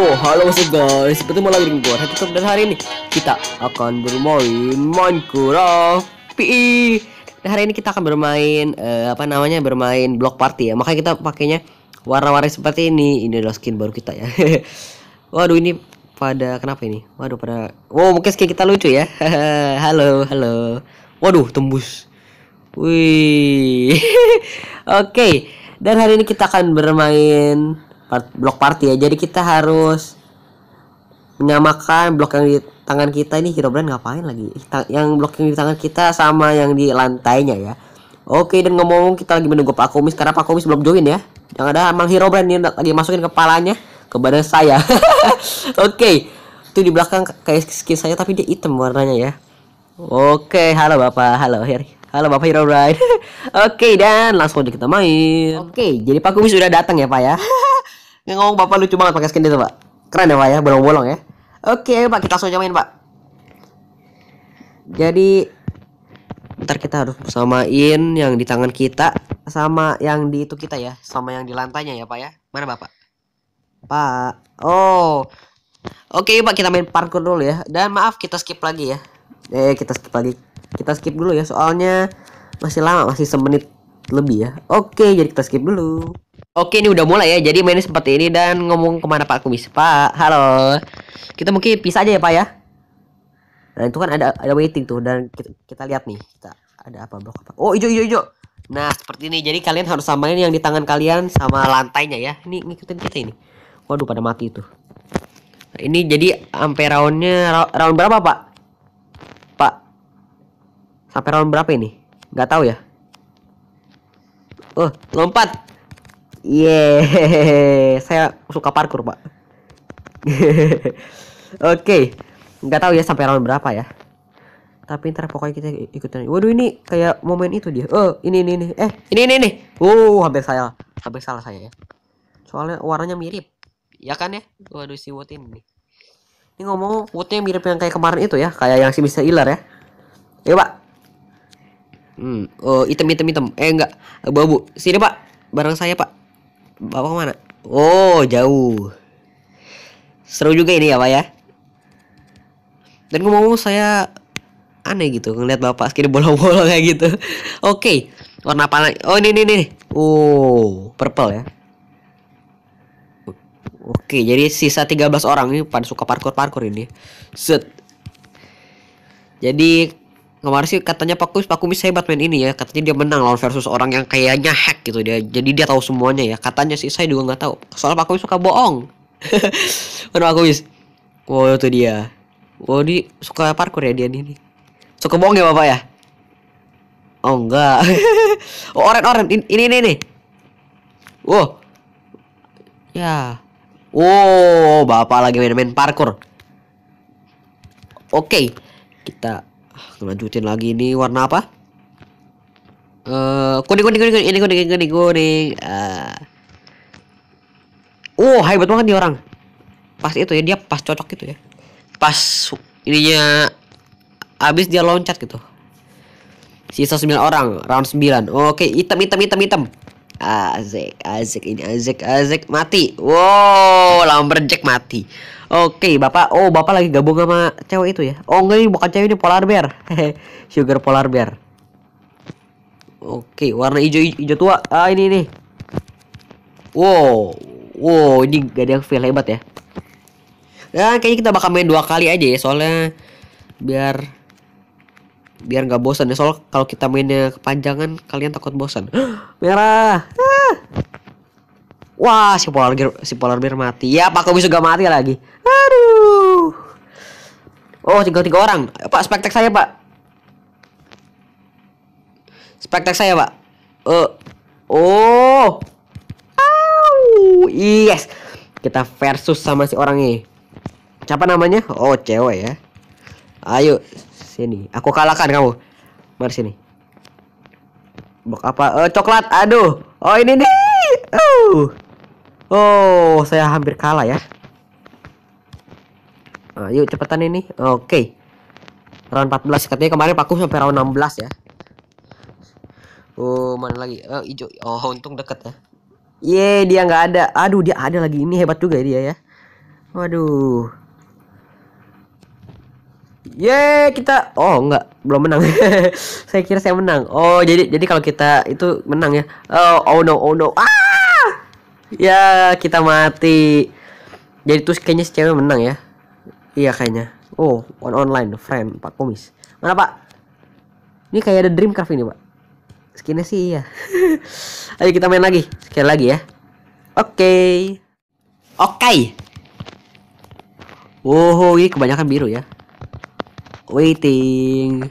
Yo, halo what's up guys, bertemu lagi dengan gue dan hari ini kita akan bermain Minecraft. PE Dan hari ini kita akan bermain, eh, apa namanya, bermain block party ya. Makanya kita pakainya warna-warni seperti ini. Ini adalah skin baru kita ya. Waduh ini pada, kenapa ini? Waduh pada, wow mungkin skin kita lucu ya. Halo, halo. Waduh tembus. Wih. Oke, dan hari ini kita akan bermain part, blok party ya. Jadi kita harus menyamakan blok yang di tangan kita ini Hero Brand ngapain lagi? Yang blok yang di tangan kita sama yang di lantainya ya. Oke dan ngomong kita lagi menunggu Pak Komis karena Pak Komis belum join ya. Yang ada amal Hero Brand ini lagi masukin kepalanya ke badan saya. Oke. Itu di belakang kayak skin saya tapi dia hitam warnanya ya. Oke, halo Bapak. Halo Heri. Halo Bapak Hero Brand. Oke, dan langsung aja kita main. Oke, jadi Pak Kumis sudah datang ya, Pak ya. Ngomong bapak lucu banget pakai skin itu pak. Keren ya pak ya, bolong-bolong ya. Oke pak, kita langsung main pak. Jadi ntar kita harus samain yang di tangan kita sama yang di itu kita ya, sama yang di lantainya ya pak ya. Mana bapak? Pak. Oh. Oke pak, kita main parkour dulu ya. Dan maaf kita skip lagi ya. Eh kita skip lagi. Kita skip dulu ya, soalnya masih lama, masih semenit lebih ya. Oke, jadi kita skip dulu. Oke ini udah mulai ya. Jadi mainnya seperti ini dan ngomong ke mana Pak Kumis? Pak halo. Kita mungkin pisah aja ya Pak ya? Nah itu kan ada ada waiting tuh dan kita, kita lihat nih kita ada apa blok apa? Oh hijau hijau hijau. Nah seperti ini. Jadi kalian harus samain yang di tangan kalian sama lantainya ya. Ini ngikutin kita ini. Waduh pada mati itu nah, Ini jadi sampai roundnya round berapa Pak? Pak Sampai round berapa ini? Gak tahu ya? Oh lompat Yeah, saya suka parkour, Pak. Oke. Okay. Nggak tahu ya sampai round berapa ya. Tapi ntar pokoknya kita ikutin. Waduh ini kayak momen itu dia. Oh, ini ini ini. Eh, ini ini nih. Oh, hampir saya. Hampir salah saya ya. Soalnya warnanya mirip. Ya kan ya? Waduh si Wotin nih. Ini ngomong Wotin mirip yang kayak kemarin itu ya, kayak yang si Mr. Ilar ya. Ya, Pak. Hmm, oh, item item item. Eh enggak, abu-abu. Sini, Pak. Barang saya, Pak. Bapak mana? Oh, jauh. Seru juga ini ya, Pak ya. Dan ngomong-ngomong saya aneh gitu ngeliat Bapak sekali bolong-bolong kayak gitu. Oke, okay. warna apa? Oh, ini ini nih. Oh, purple ya. Oke, jadi sisa 13 orang ini pada suka parkour-parkour ini. Set. Jadi kemarin sih katanya Pak Kumis Pak Kumis hebat main ini ya. Katanya dia menang lawan versus orang yang kayaknya hack gitu dia. Jadi dia tahu semuanya ya. Katanya sih saya juga nggak tahu. Soal Pak Kumis suka bohong. Mana Pak Kumis? Wow itu dia. Wow di suka parkour ya dia ini suka bohong ya bapak ya? Oh enggak. Oh oren oren ini ini ini. Wow. Ya. Wow bapak lagi main-main parkour. Oke. Kita lanjutin lagi ini warna apa? Uh, kuning kuning kuning ini kuning kuning kuning uh. oh hebat banget nih orang. Pas itu ya dia pas cocok gitu ya. Pas ininya habis dia loncat gitu. Sisa 9 orang round 9 oke hitam hitam hitam hitam. Azek Azek ini Azek Azek mati. Wow Lumberjack mati Oke, Bapak. Oh, Bapak lagi gabung sama cewek itu ya? Oh, enggak ini bukan cewek ini polar bear. Sugar polar bear. Oke, warna hijau hijau tua. Ah, ini nih. Wow. Wow, ini gak ada yang feel hebat ya. Ya, kayaknya kita bakal main dua kali aja ya, soalnya biar biar nggak bosan ya soal kalau kita mainnya kepanjangan kalian takut bosan merah ah. Wah si polar bear si polar bear mati ya pak bisa juga mati lagi Aduh. Oh, tinggal tiga orang. Pak, spektek saya, Pak. Spektek saya, Pak. Uh. Oh. Au. Yes. Kita versus sama si orang ini. Siapa namanya? Oh, cewek ya. Ayo sini. Aku kalahkan kamu. Mari sini. Bok apa? Uh, coklat. Aduh. Oh, ini nih. Uh. Oh, saya hampir kalah ya. Ayo cepetan ini. Oke. Okay. Round 14 katanya kemarin Paku sampai round 16 ya. Oh, mana lagi? Oh, hijau. Oh, untung deket ya. Ye, dia nggak ada. Aduh, dia ada lagi. Ini hebat juga ya dia ya. Waduh. Ye, kita oh enggak, belum menang. saya kira saya menang. Oh, jadi jadi kalau kita itu menang ya. Oh, oh no, oh no. Ah! Ya, kita mati. Jadi terus kayaknya si cewek menang ya. Iya kayaknya. Oh, on online friend Pak Komis. Mana Pak? Ini kayak ada Dreamcraft ini Pak. Skinnya sih iya. Ayo kita main lagi. Sekali lagi ya. Oke. Okay. Oke. Okay. Oh, ini kebanyakan biru ya. Waiting.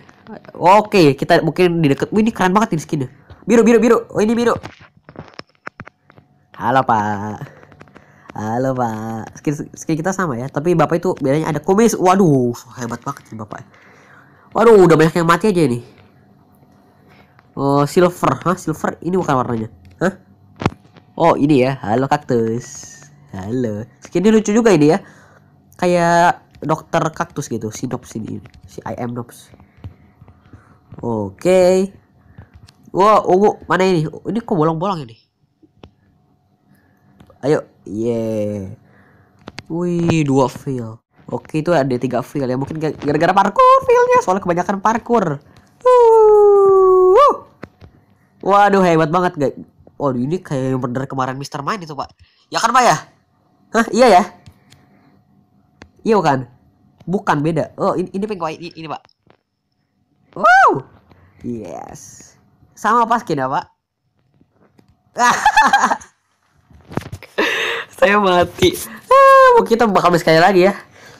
Oke, okay, kita mungkin di dekat. ini keren banget ini skinnya. Biru, biru, biru. Oh, ini biru. Halo, Pak. Halo, Pak. Skin, skin kita sama ya, tapi Bapak itu bedanya ada kumis. Waduh, hebat banget sih Bapak. Waduh, udah banyak yang mati aja ini. Oh, silver. Hah, silver ini bukan warnanya. Hah? Oh, ini ya. Halo, kaktus. Halo. Skinnya lucu juga ini ya kayak dokter kaktus gitu si Nops ini si I am Nops oke okay. wah ungu mana ini ini kok bolong-bolong ini ayo yeah wih dua feel oke itu ada tiga feel ya mungkin gara-gara parkour feelnya soalnya kebanyakan parkour uh. waduh hebat banget guys Oh ini kayak yang bener kemarin Mister Main itu pak Ya kan pak ya Hah iya ya Iya bukan? Bukan beda. Oh ini ini pengkoi ini, ini pak. Wow. Yes. Sama pas kina pak. Saya mati. Ah, kita bakal sekali lagi ya.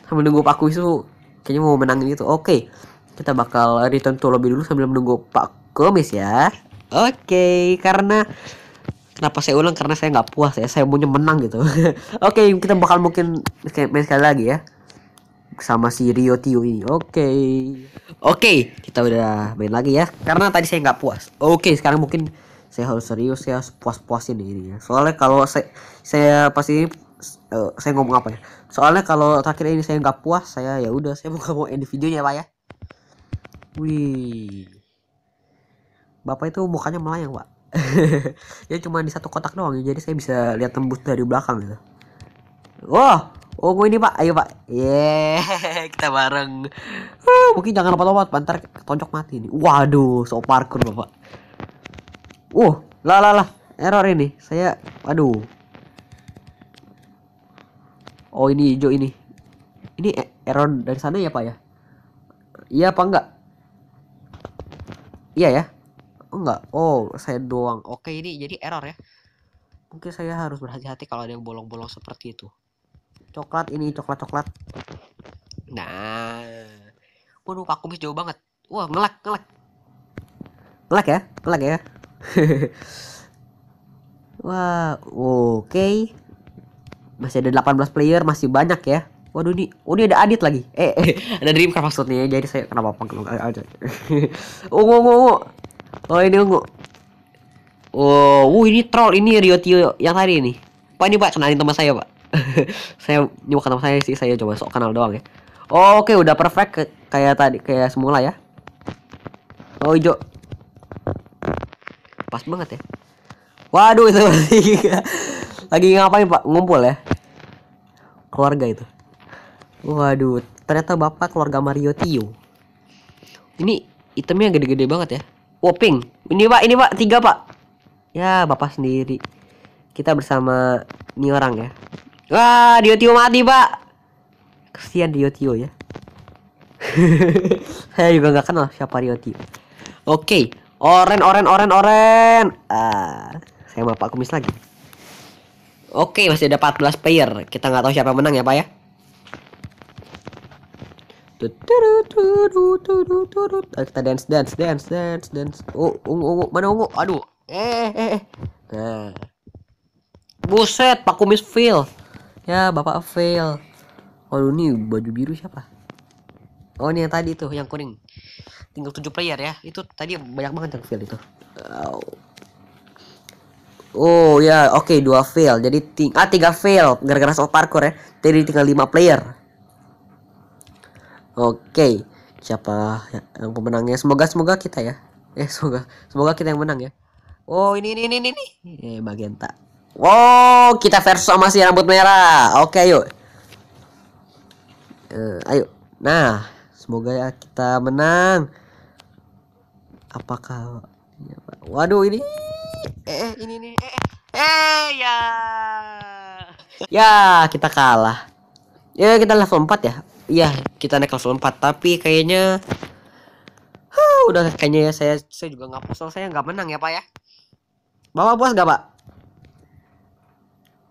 Sambil nunggu Pak Kuis itu kayaknya mau menangin itu. Oke. Kita bakal return to lobby dulu sambil menunggu Pak Komis ya. Oke, karena kenapa saya ulang karena saya nggak puas ya saya maunya menang gitu oke okay, kita bakal mungkin main sekali lagi ya sama si Rio Tio ini oke okay. oke okay, kita udah main lagi ya karena tadi saya nggak puas oke okay, sekarang mungkin saya harus serius ya puas-puasin ini ya. Soalnya kalau saya saya pasti uh, saya ngomong apa ya? Soalnya kalau terakhir ini saya nggak puas saya ya udah saya mau mau end videonya pak ya. Wih. Bapak itu mukanya melayang pak. Ya cuma di satu kotak doang ya jadi saya bisa lihat tembus dari belakang gitu. Wah oh gue ini pak. Ayo pak. Yeah kita bareng. Uh, mungkin jangan lompat-lompat bantar tonjok mati nih. Waduh so parkour bapak uh lah lah lah. Error ini. Saya aduh. Oh ini hijau ini. Ini e, error dari sana ya pak ya? Iya apa enggak? Iya ya? Oh, enggak. Oh saya doang. Oke ini jadi error ya? Mungkin saya harus berhati-hati kalau ada yang bolong-bolong seperti itu. Coklat ini coklat coklat nah. Waduh kumis jauh banget. Wah ngelak ngelak ngelak ya? Ngelak ya wah oke okay. masih ada 18 player masih banyak ya Waduh ini, oh ini ada Adit lagi. Eh, eh ada Dreamcraft maksudnya. Jadi saya kenapa panggil aja. ungu, ungu, ungu. Oh ini ungu. Oh, uh, ini troll ini Rio Tio yang tadi ini. Pak ini Pak kenalin teman saya Pak. saya nyoba kenal saya sih saya coba sok kenal doang ya. Oh, Oke okay, udah perfect kayak tadi kayak semula ya. Oh hijau. Pas banget ya. Waduh itu lagi, ngapain Pak? Ngumpul ya. Keluarga itu. Waduh, ternyata Bapak keluarga Mario Tio. Ini itemnya gede-gede banget ya. Woping. Ini pak, ini pak, tiga pak. Ya bapak sendiri. Kita bersama ini orang ya. Wah, Dio Tio mati pak. Kesian Dio Tio ya. Saya juga nggak kenal siapa Rio Tio. Oke. Oren, oren, oren, oren. Ah, saya bapak kumis lagi. Oke, masih ada 14 player. Kita nggak tahu siapa menang ya, Pak ya. Kita dance dance dance dance dance. Oh, ungu ungu mana ungu? Aduh. Eh eh eh. Nah. Buset, Pak Kumis fail. Ya, Bapak fail. Waduh, ini baju biru siapa? Oh, ini yang tadi tuh, yang kuning. Tinggal tujuh player ya. Itu tadi banyak banget yang fail itu. Oh. Ya, oke okay, dua fail. Jadi ting ah tiga fail gara-gara soal parkour ya. Jadi tinggal lima player. Oke, siapa yang pemenangnya? Semoga semoga kita ya. Eh semoga semoga kita yang menang ya. Oh ini ini ini ini. Eh bagian tak. Wow kita versus sama si rambut merah. Oke yuk. Eh, ayo. Nah, semoga ya kita menang. Apakah Waduh ini eh ini nih eh, eh ya. Ya, kita kalah. Ya, kita level 4 ya. Iya, kita naik level 4, tapi kayaknya huh, udah kayaknya ya saya saya juga nggak puas saya nggak menang ya, Pak ya. Bapak puas nggak, Pak?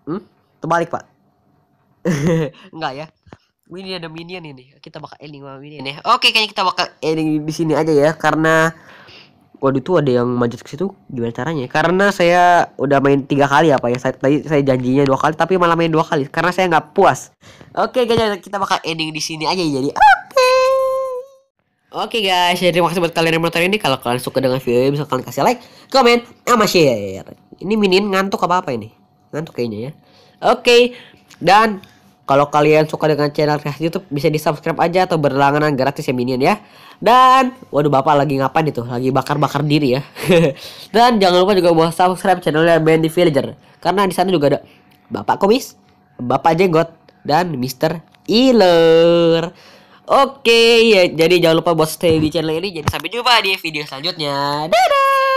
Hmm? Terbalik, Pak. Enggak ya. Ini ada minion ini. Kita bakal ending sama minion ya. Oke, kayaknya kita bakal ending di sini aja ya karena Waduh itu ada yang manjat ke situ gimana caranya? Karena saya udah main tiga kali apa ya? Saya tadi saya janjinya dua kali tapi malah main dua kali karena saya nggak puas. Oke guys kita bakal ending di sini aja jadi. Oke. Oke guys, jadi terima kasih buat kalian yang menonton ini. Kalau kalian suka dengan video ini, bisa kalian kasih like, komen, sama share. Ini minin ngantuk apa apa ini? Ngantuk kayaknya ya. Oke, dan kalau kalian suka dengan channel kreasi YouTube bisa di subscribe aja atau berlangganan gratis ya minion ya. Dan waduh bapak lagi ngapain itu? Lagi bakar-bakar diri ya. dan jangan lupa juga buat subscribe channelnya Bandy Villager karena di sana juga ada Bapak Komis, Bapak Jenggot dan Mister Iler. Oke ya jadi jangan lupa buat stay di channel ini. Jadi sampai jumpa di video selanjutnya. Dadah.